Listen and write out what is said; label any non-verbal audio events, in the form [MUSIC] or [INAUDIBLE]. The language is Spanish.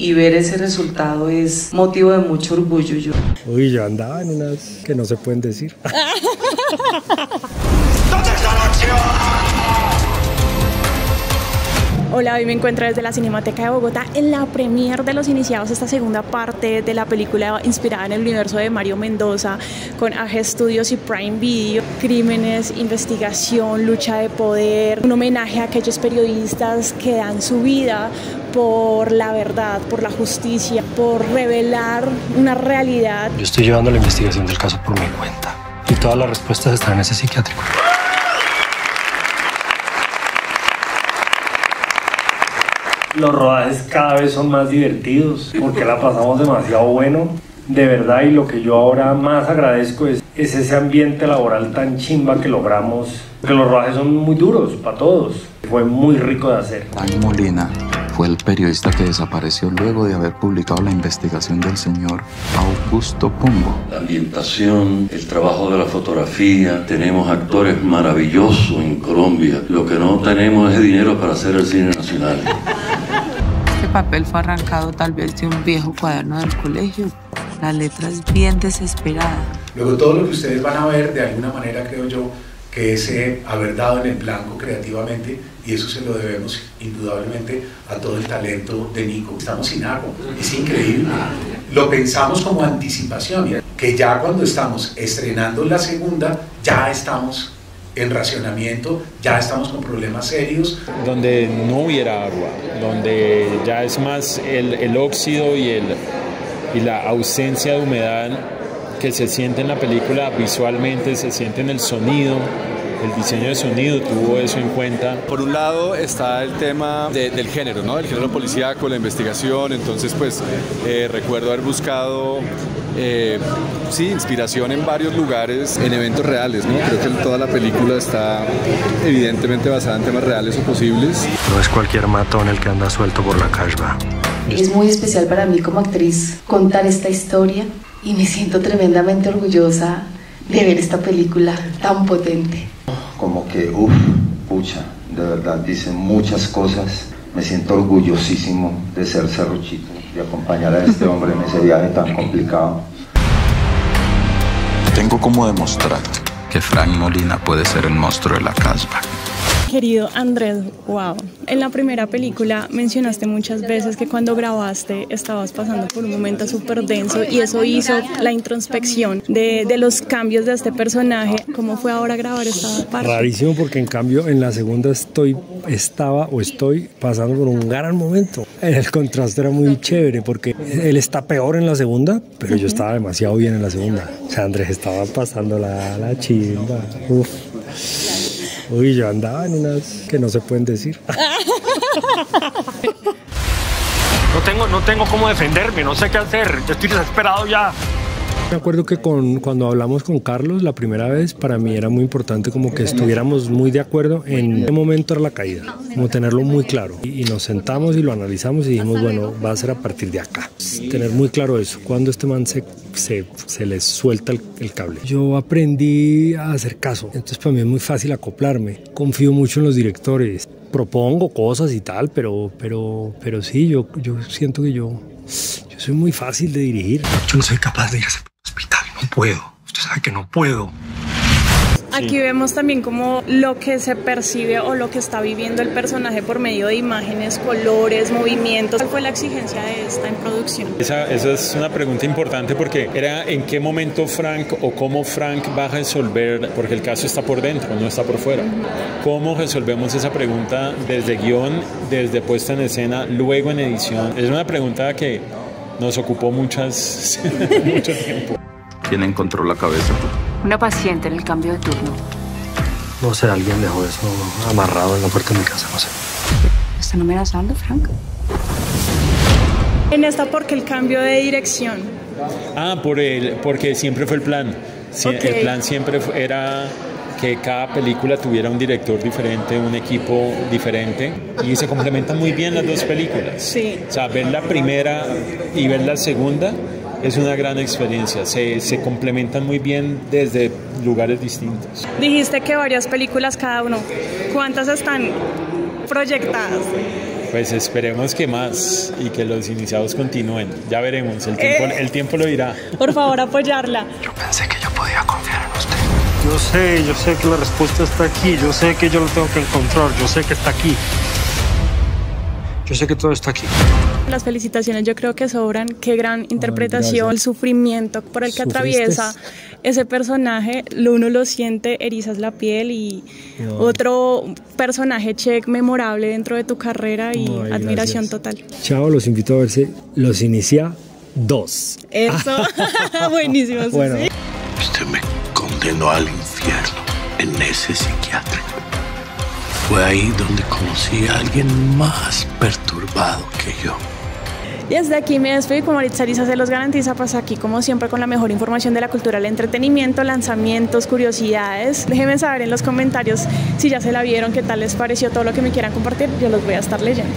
y ver ese resultado es motivo de mucho orgullo. Yo. Uy, yo andaba en unas que no se pueden decir. [LAUGHS] Hola, hoy me encuentro desde la Cinemateca de Bogotá en la premier de Los Iniciados, esta segunda parte de la película inspirada en el universo de Mario Mendoza con AG Studios y Prime Video. Crímenes, investigación, lucha de poder, un homenaje a aquellos periodistas que dan su vida por la verdad, por la justicia, por revelar una realidad. Yo estoy llevando la investigación del caso por mi cuenta y todas las respuestas están en ese psiquiátrico. Los rodajes cada vez son más divertidos porque la pasamos demasiado bueno. De verdad, y lo que yo ahora más agradezco es, es ese ambiente laboral tan chimba que logramos. Que los rodajes son muy duros para todos. Fue muy rico de hacer. Dani Molina fue el periodista que desapareció luego de haber publicado la investigación del señor Augusto Pombo. La ambientación, el trabajo de la fotografía, tenemos actores maravillosos en Colombia. Lo que no tenemos es dinero para hacer el cine nacional. Papel fue arrancado tal vez de un viejo cuaderno del colegio. La letra es bien desesperada. Luego todo lo que ustedes van a ver, de alguna manera creo yo, que es haber dado en el blanco creativamente y eso se lo debemos indudablemente a todo el talento de Nico. Estamos sin agua, es increíble. Lo pensamos como anticipación, que ya cuando estamos estrenando la segunda, ya estamos en racionamiento, ya estamos con problemas serios. Donde no hubiera agua, donde ya es más el, el óxido y, el, y la ausencia de humedad que se siente en la película visualmente, se siente en el sonido, el diseño de sonido tuvo eso en cuenta. Por un lado está el tema de, del género, ¿no? El género policíaco, la investigación, entonces pues eh, recuerdo haber buscado eh, sí, inspiración en varios lugares, en eventos reales, ¿no? Creo que toda la película está evidentemente basada en temas reales o posibles. No es cualquier matón el que anda suelto por la calle. Es muy especial para mí como actriz contar esta historia y me siento tremendamente orgullosa de ver esta película tan potente. Como que, uff, pucha, de verdad dicen muchas cosas. Me siento orgullosísimo de ser Cerruchito, de acompañar a este hombre en ese viaje tan complicado. Tengo como demostrar que Frank Molina puede ser el monstruo de la casba. Querido Andrés, wow. En la primera película mencionaste muchas veces que cuando grabaste estabas pasando por un momento súper denso y eso hizo la introspección de, de, los cambios de este personaje. ¿Cómo fue ahora grabar esta parte? Rarísimo porque en cambio en la segunda estoy, estaba o estoy pasando por un gran momento. El contraste era muy chévere porque él está peor en la segunda, pero yo estaba demasiado bien en la segunda. O sea, Andrés estaba pasando la, la chimba. Uf. Uy, yo andaba en unas que no se pueden decir. [LAUGHS] No tengo, no tengo cómo defenderme, no sé qué hacer. Yo estoy desesperado ya. Me acuerdo que con, cuando hablamos con Carlos la primera vez, para mí era muy importante como que estuviéramos muy de acuerdo en qué momento era la caída, como tenerlo muy claro. Y, y nos sentamos y lo analizamos y dijimos, bueno, va a ser a partir de acá. Tener muy claro eso, cuando este man se, se, se les suelta el, el, cable. Yo aprendí a hacer caso, entonces para mí es muy fácil acoplarme. Confío mucho en los directores, propongo cosas y tal, pero, pero, pero sí, yo, yo siento que yo, yo soy muy fácil de dirigir. Yo no soy capaz de ir a hospital, no puedo. Usted sabe que no puedo. Aquí vemos también como lo que se percibe o lo que está viviendo el personaje por medio de imágenes, colores, movimientos. ¿Cuál fue la exigencia de esta en producción? Esa, esa es una pregunta importante porque era en qué momento Frank o cómo Frank va a resolver, porque el caso está por dentro, no está por fuera. ¿Cómo resolvemos esa pregunta desde guion, desde puesta en escena, luego en edición? Es una pregunta que nos ocupó muchas, [LAUGHS] mucho tiempo. ¿Quién encontró la cabeza? Una paciente en el cambio de turno. No sé, alguien dejó eso amarrado en la puerta de mi casa, no sé. ¿Están amenazando, Frank? En esta, porque el cambio de dirección? Ah, por el, porque siempre fue el plan. Okay. El plan siempre era que cada película tuviera un director diferente, un equipo diferente y se complementan muy bien las dos películas. Sí. O sea, ver la primera y ver la segunda es una gran experiencia. Se, se, complementan muy bien desde lugares distintos. Dijiste que varias películas cada uno. ¿Cuántas están proyectadas? Pues esperemos que más y que los iniciados continúen. Ya veremos, el tiempo, Eh. el tiempo lo dirá. Por favor, apoyarla. Yo pensé que yo podía confiar en usted. Yo sé, yo sé que la respuesta está aquí, yo sé que yo lo tengo que encontrar, yo sé que está aquí. Yo sé que todo está aquí. Las felicitaciones yo creo que sobran. Qué gran interpretación, gracias. el sufrimiento por el que ¿Sufriste? atraviesa ese personaje. Lo uno lo siente, erizas la piel y No. otro personaje check memorable dentro de tu carrera y Ay, admiración gracias. total. Chao, los invito a verse. Los inicia dos. Eso, [LAUGHS] [LAUGHS] buenísimo. Bueno. sí. Usted me condenó al infierno en ese psiquiátrico. Fue ahí donde conocí a alguien más perturbado que yo. Desde aquí me despido y como Maritza Lisa se los garantiza, pues aquí como siempre con la mejor información de la cultura del entretenimiento, lanzamientos, curiosidades. Déjenme saber en los comentarios si ya se la vieron, qué tal les pareció todo lo que me quieran compartir, yo los voy a estar leyendo.